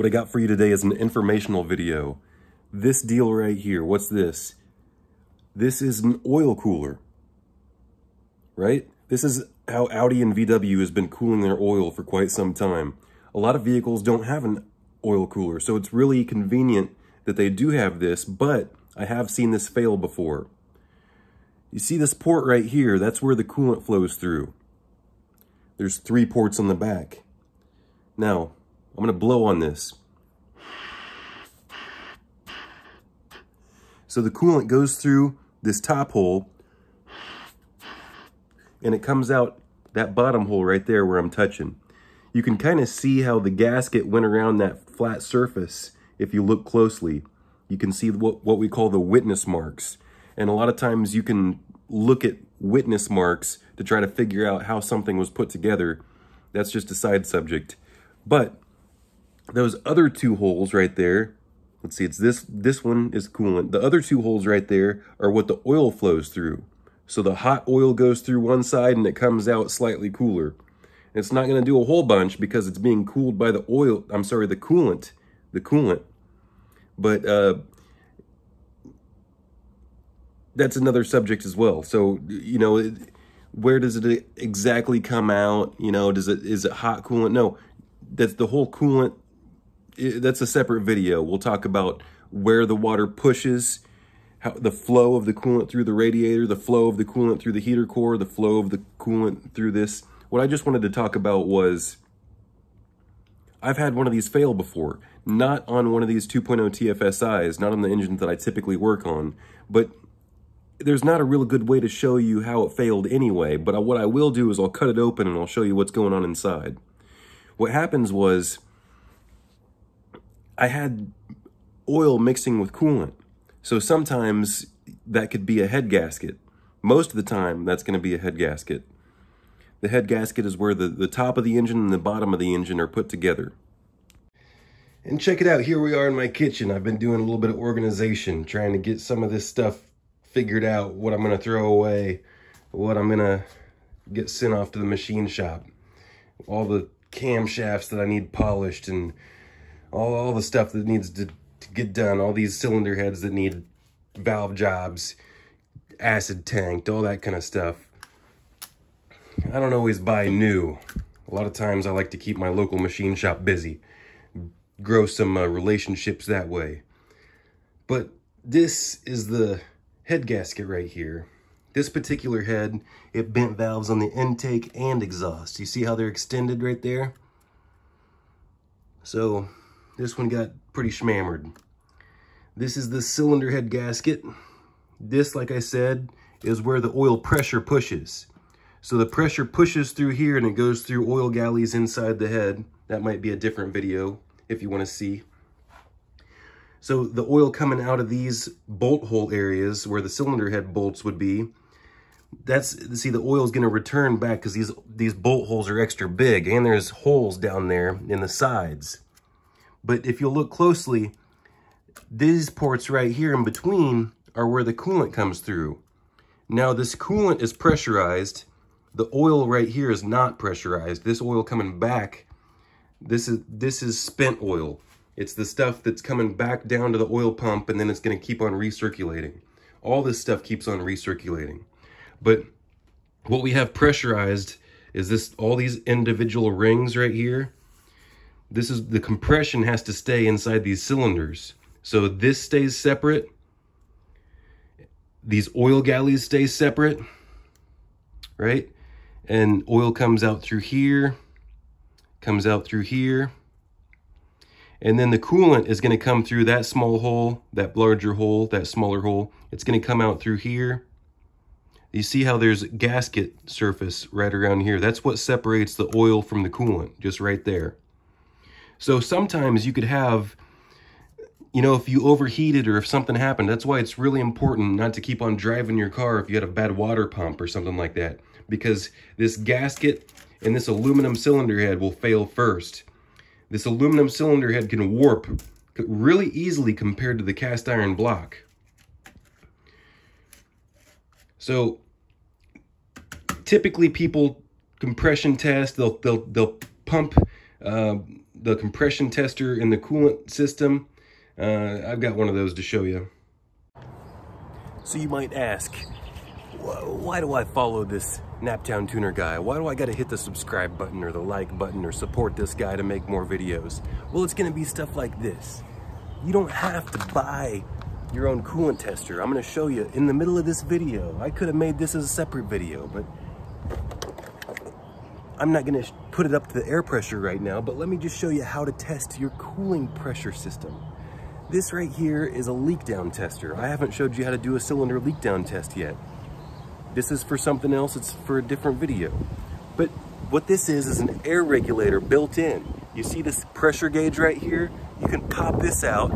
What I got for you today is an informational video. This deal right here, what's this? This is an oil cooler, right? This is how Audi and VW has been cooling their oil for quite some time. A lot of vehicles don't have an oil cooler, so it's really convenient that they do have this, but I have seen this fail before. You see this port right here, that's where the coolant flows through. There's three ports on the back. Now, I'm gonna blow on this. So the coolant goes through this top hole and it comes out that bottom hole right there where I'm touching. You can kind of see how the gasket went around that flat surface if you look closely. You can see what, what we call the witness marks. And a lot of times you can look at witness marks to try to figure out how something was put together. That's just a side subject. But those other two holes right there, let's see, it's this, this one is coolant. The other two holes right there are what the oil flows through. So the hot oil goes through one side and it comes out slightly cooler. It's not going to do a whole bunch because it's being cooled by the oil, I'm sorry, the coolant, the coolant. But uh, that's another subject as well. So, you know, where does it exactly come out? You know, does it, is it hot coolant? No, that's the whole coolant. That's a separate video. We'll talk about where the water pushes, how the flow of the coolant through the radiator, the flow of the coolant through the heater core, the flow of the coolant through this. What I just wanted to talk about was I've had one of these fail before, not on one of these 2.0 TFSIs, not on the engines that I typically work on, but there's not a real good way to show you how it failed anyway, but what I will do is I'll cut it open and I'll show you what's going on inside. What happens was I had oil mixing with coolant. So sometimes that could be a head gasket. Most of the time, that's going to be a head gasket. The head gasket is where the, the top of the engine and the bottom of the engine are put together. And check it out, here we are in my kitchen. I've been doing a little bit of organization, trying to get some of this stuff figured out, what I'm gonna throw away, what I'm gonna get sent off to the machine shop. All the camshafts that I need polished and all, all the stuff that needs to, to get done, all these cylinder heads that need valve jobs, acid tanked, all that kind of stuff. I don't always buy new. A lot of times I like to keep my local machine shop busy grow some uh, relationships that way. But this is the head gasket right here. This particular head, it bent valves on the intake and exhaust. You see how they're extended right there? So this one got pretty schmammered. This is the cylinder head gasket. This, like I said, is where the oil pressure pushes. So the pressure pushes through here and it goes through oil galleys inside the head. That might be a different video if you want to see. So the oil coming out of these bolt hole areas where the cylinder head bolts would be, that's, see, the oil is going to return back because these, these bolt holes are extra big and there's holes down there in the sides. But if you look closely, these ports right here in between are where the coolant comes through. Now this coolant is pressurized. The oil right here is not pressurized. This oil coming back this is this is spent oil. It's the stuff that's coming back down to the oil pump and then it's going to keep on recirculating. All this stuff keeps on recirculating. But what we have pressurized is this all these individual rings right here. This is the compression has to stay inside these cylinders. So this stays separate. These oil galleys stay separate, right? And oil comes out through here comes out through here. And then the coolant is going to come through that small hole, that larger hole, that smaller hole. It's going to come out through here. You see how there's a gasket surface right around here. That's what separates the oil from the coolant, just right there. So sometimes you could have, you know, if you overheated or if something happened, that's why it's really important not to keep on driving your car if you had a bad water pump or something like that. Because this gasket and this aluminum cylinder head will fail first. This aluminum cylinder head can warp really easily compared to the cast iron block. So typically people compression test, they'll, they'll, they'll pump uh, the compression tester in the coolant system. Uh, I've got one of those to show you. So you might ask, why do I follow this Naptown Tuner guy? Why do I gotta hit the subscribe button or the like button or support this guy to make more videos? Well, it's gonna be stuff like this. You don't have to buy your own coolant tester. I'm gonna show you in the middle of this video. I could have made this as a separate video, but I'm not gonna put it up to the air pressure right now, but let me just show you how to test your cooling pressure system. This right here is a leak down tester. I haven't showed you how to do a cylinder leak down test yet. This is for something else, it's for a different video. But what this is, is an air regulator built in. You see this pressure gauge right here? You can pop this out.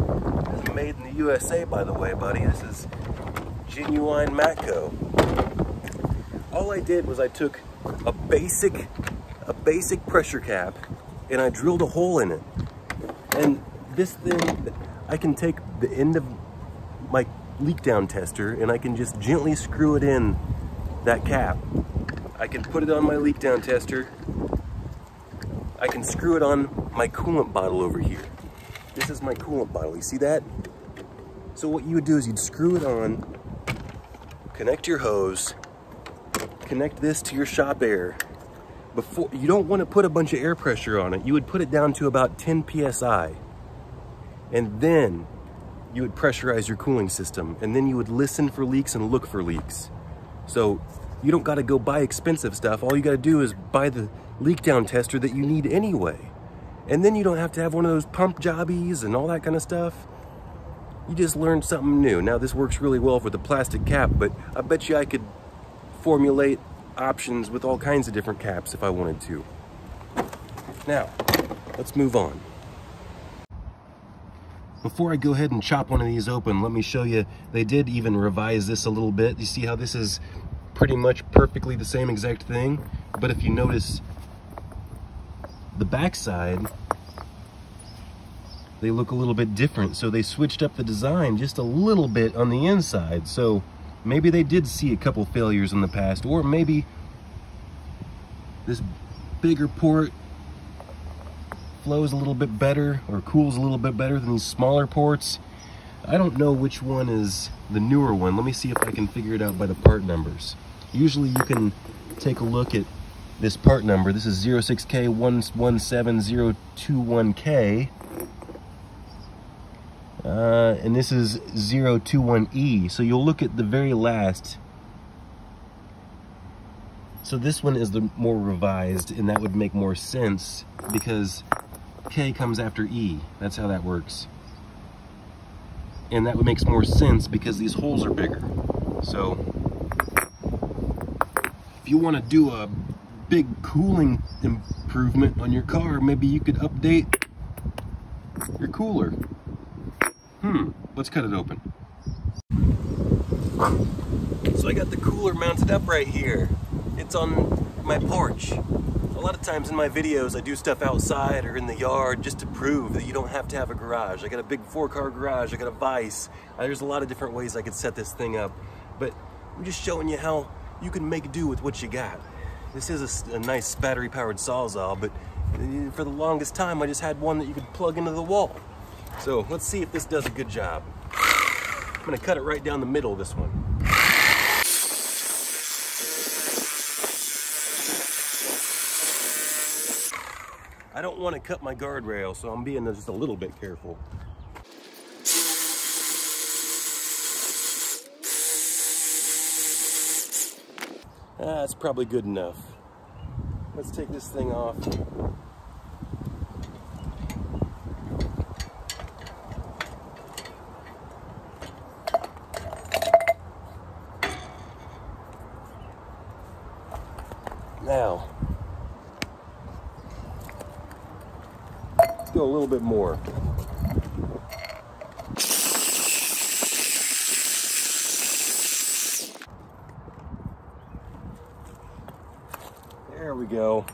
Is made in the USA, by the way, buddy. This is genuine Matco. All I did was I took a basic, a basic pressure cap and I drilled a hole in it. And this thing, I can take the end of my leak down tester and I can just gently screw it in that cap. I can put it on my leak down tester. I can screw it on my coolant bottle over here. This is my coolant bottle, you see that? So what you would do is you'd screw it on, connect your hose, connect this to your shop air. Before You don't want to put a bunch of air pressure on it. You would put it down to about 10 PSI. And then you would pressurize your cooling system. And then you would listen for leaks and look for leaks. So you don't got to go buy expensive stuff. All you got to do is buy the leak down tester that you need anyway. And then you don't have to have one of those pump jobbies and all that kind of stuff. You just learned something new. Now this works really well for the plastic cap, but I bet you I could formulate options with all kinds of different caps if I wanted to. Now, let's move on. Before I go ahead and chop one of these open, let me show you, they did even revise this a little bit. You see how this is pretty much perfectly the same exact thing? But if you notice the backside, they look a little bit different. So they switched up the design just a little bit on the inside. So maybe they did see a couple failures in the past, or maybe this bigger port flows a little bit better or cools a little bit better than these smaller ports. I don't know which one is the newer one. Let me see if I can figure it out by the part numbers. Usually you can take a look at this part number. This is 06K117021K. Uh, and this is 021E. So you'll look at the very last. So this one is the more revised, and that would make more sense because K comes after E. That's how that works. And that makes more sense because these holes are bigger. So if you want to do a big cooling improvement on your car, maybe you could update your cooler. Hmm, let's cut it open. So I got the cooler mounted up right here. It's on my porch A lot of times in my videos I do stuff outside or in the yard just to prove that you don't have to have a garage. I got a big four car garage, I got a vise. Uh, there's a lot of different ways I could set this thing up. But I'm just showing you how you can make do with what you got. This is a, a nice battery powered Sawzall, but uh, for the longest time I just had one that you could plug into the wall. So let's see if this does a good job. I'm gonna cut it right down the middle of this one. I don't want to cut my guardrail, so I'm being just a little bit careful. That's probably good enough. Let's take this thing off. Now, go a little bit more. There we go.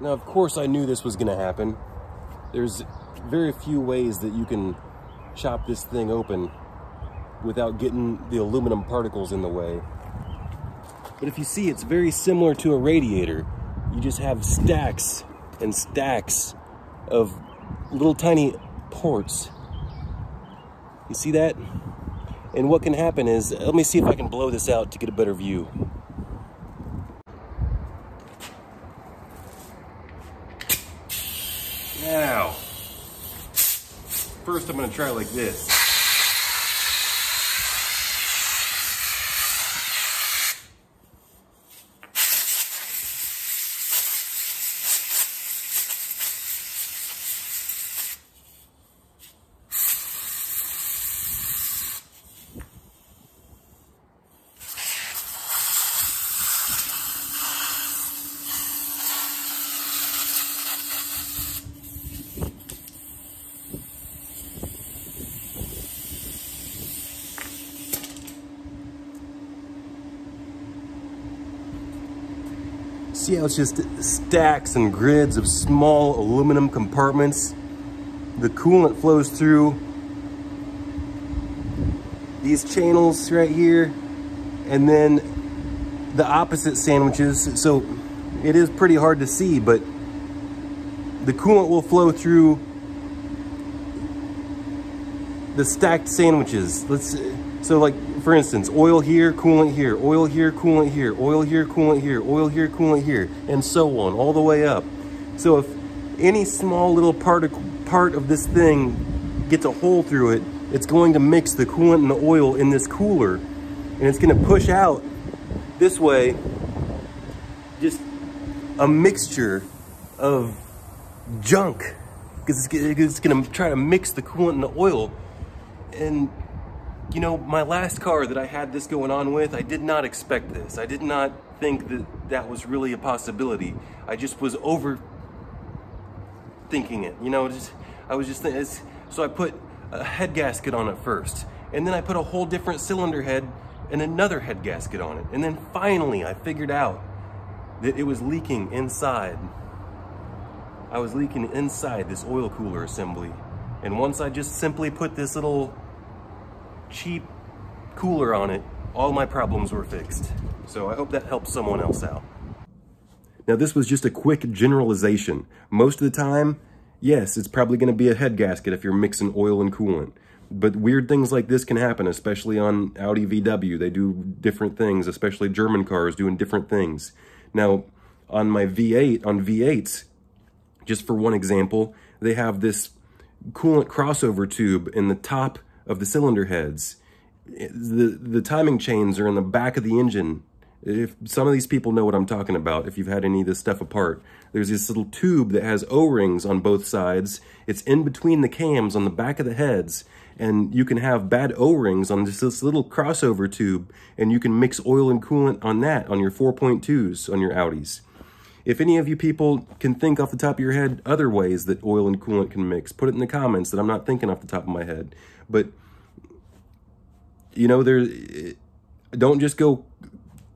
Now, of course, I knew this was going to happen. There's very few ways that you can chop this thing open without getting the aluminum particles in the way. But if you see, it's very similar to a radiator you just have stacks and stacks of little tiny ports. You see that? And what can happen is, let me see if I can blow this out to get a better view. Now, first I'm gonna try like this. See how it's just stacks and grids of small aluminum compartments. The coolant flows through these channels right here and then the opposite sandwiches. So it is pretty hard to see, but the coolant will flow through the stacked sandwiches. Let's so like for instance, oil here, coolant here, oil here, coolant here, oil here, coolant here, oil here, coolant here, and so on, all the way up. So if any small little part of, part of this thing gets a hole through it, it's going to mix the coolant and the oil in this cooler, and it's gonna push out this way, just a mixture of junk, because it's, it's gonna try to mix the coolant and the oil, and you know, my last car that I had this going on with, I did not expect this. I did not think that that was really a possibility. I just was over thinking it, you know, just, I was just thinking, so I put a head gasket on it first, and then I put a whole different cylinder head and another head gasket on it. And then finally I figured out that it was leaking inside. I was leaking inside this oil cooler assembly. And once I just simply put this little cheap cooler on it, all my problems were fixed. So I hope that helps someone else out. Now this was just a quick generalization. Most of the time, yes, it's probably gonna be a head gasket if you're mixing oil and coolant. But weird things like this can happen, especially on Audi VW. They do different things, especially German cars doing different things. Now, on my V8, on V8s, just for one example, they have this coolant crossover tube in the top of the cylinder heads. The, the timing chains are in the back of the engine. If some of these people know what I'm talking about, if you've had any of this stuff apart, there's this little tube that has O-rings on both sides. It's in between the cams on the back of the heads, and you can have bad O-rings on this little crossover tube, and you can mix oil and coolant on that, on your 4.2s, on your Audis. If any of you people can think off the top of your head other ways that oil and coolant can mix, put it in the comments that I'm not thinking off the top of my head. But, you know, there, don't just go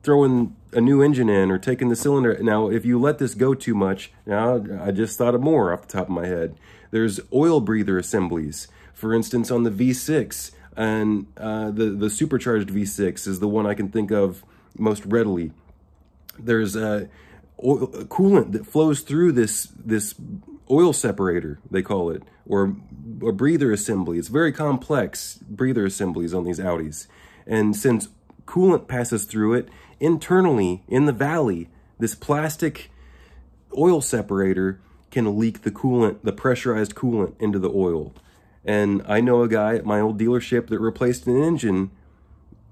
throwing a new engine in or taking the cylinder. Now, if you let this go too much, now I just thought of more off the top of my head. There's oil breather assemblies. For instance, on the V6, and uh, the, the supercharged V6 is the one I can think of most readily. There's a oil, coolant that flows through this, this oil separator, they call it, or a breather assembly. It's very complex breather assemblies on these Audis. And since coolant passes through it, internally in the valley, this plastic oil separator can leak the coolant, the pressurized coolant into the oil. And I know a guy at my old dealership that replaced an engine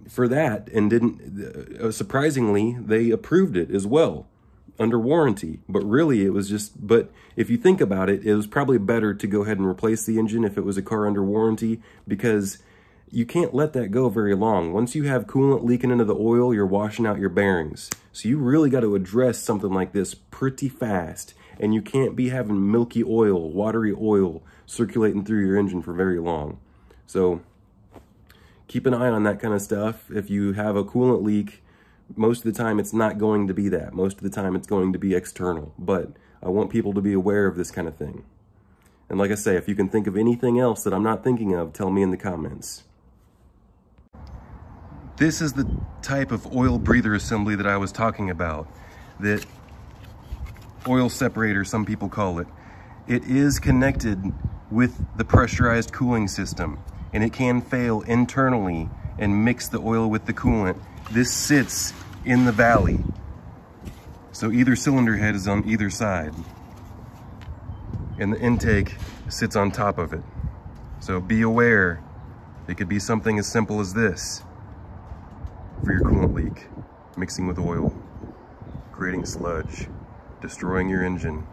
for that and didn't, uh, surprisingly, they approved it as well under warranty. But really, it was just, but if you think about it, it was probably better to go ahead and replace the engine if it was a car under warranty because you can't let that go very long. Once you have coolant leaking into the oil, you're washing out your bearings. So you really got to address something like this pretty fast. And you can't be having milky oil, watery oil circulating through your engine for very long. So keep an eye on that kind of stuff. If you have a coolant leak, most of the time it's not going to be that. Most of the time it's going to be external. But I want people to be aware of this kind of thing. And like I say, if you can think of anything else that I'm not thinking of, tell me in the comments. This is the type of oil breather assembly that I was talking about. That oil separator, some people call it. It is connected with the pressurized cooling system and it can fail internally and mix the oil with the coolant. This sits in the valley. So either cylinder head is on either side and the intake sits on top of it. So be aware, it could be something as simple as this for your coolant leak, mixing with oil, creating sludge, destroying your engine.